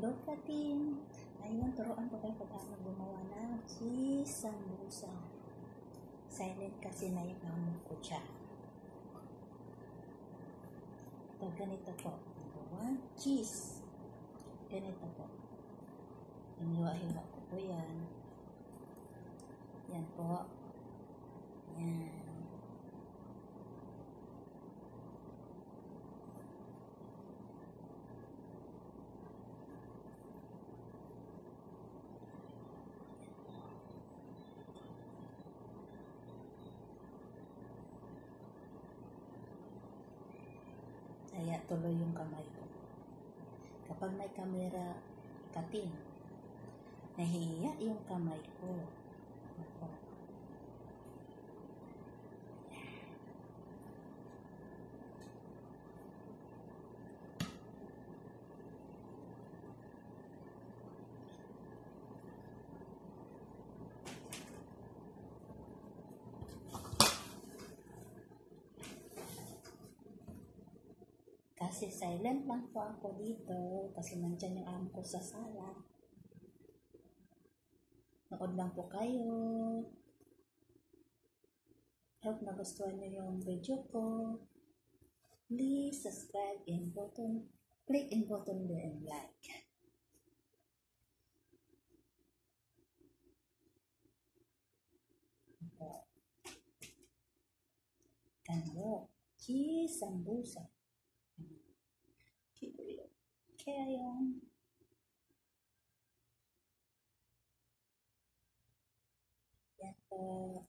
Hello, Katin. Ayun, turuan ko kayo paano gumawa ng cheese sambusa. Silent kasi na yung amo ko siya. Ito, ganito po. Number one, cheese. Ganito po. Hiniwa-hiwa ko po yan. Yan po. Yan. Kaya tuloy yung kamay ko. Kapag may kamera, kating, nahihiya yung kamay ko. Ako. Kasi silent lang po ako dito kasi nandyan yung amo ko sa sala. Nood lang po kayo. Hope nagustuhan niyo yung video ko. Please subscribe and button, click and button there and like. Kano, cheese sambusa. Kaya, yung yan po.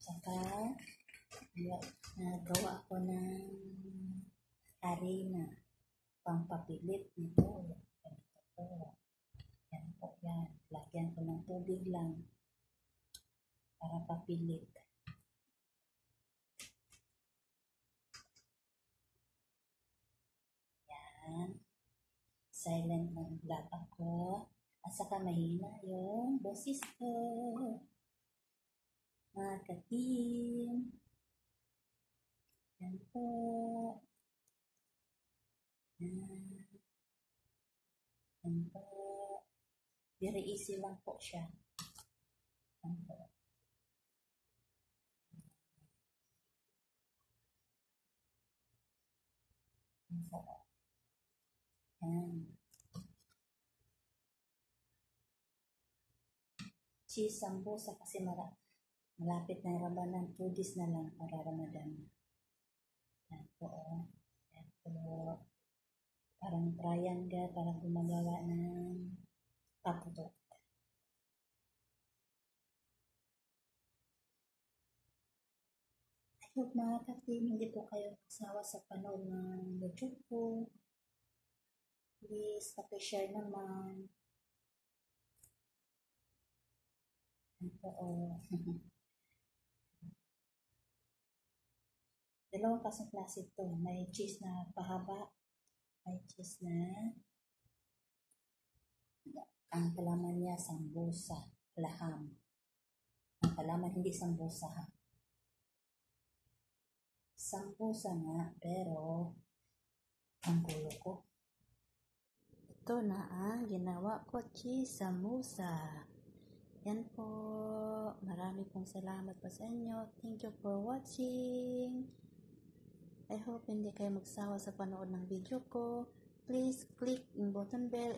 Saka, na- nagawa ko ng harina pampapilit nito. Ganito po. Yan po yan. Lagyan ko ng tubig lang para papilit. Yan. Silent ng vlog ako. At saka mahina yung boses ko. Mga katim. Yan po. Very easy lang po siya. Yan po. Yan po. Yan. Cheese sambusa kasi mara, malapit na Ramadan. 2 days na lang para Ramadan. Yan po. oh. Yan po. Parang triangle, parang gumagawa ng paputok. I hope mga katim, hindi po kayo magsawa sa panood ng YouTube ko. Please, pakishare naman. Po, oh. Dalawang kasong klase ito. May cheese na pahaba. May cheese na ang kalaman niya sambusa, laham. Ang kalaman hindi sambusa ha. Sambusa nga, pero ang gulo ko. Ito na ang ginawa ko cheese sambusa. Yan po. Marami pong salamat po sa inyo. Thank you for watching. I hope hindi kayo magsawa sa panood ng video ko. Please click yung button bell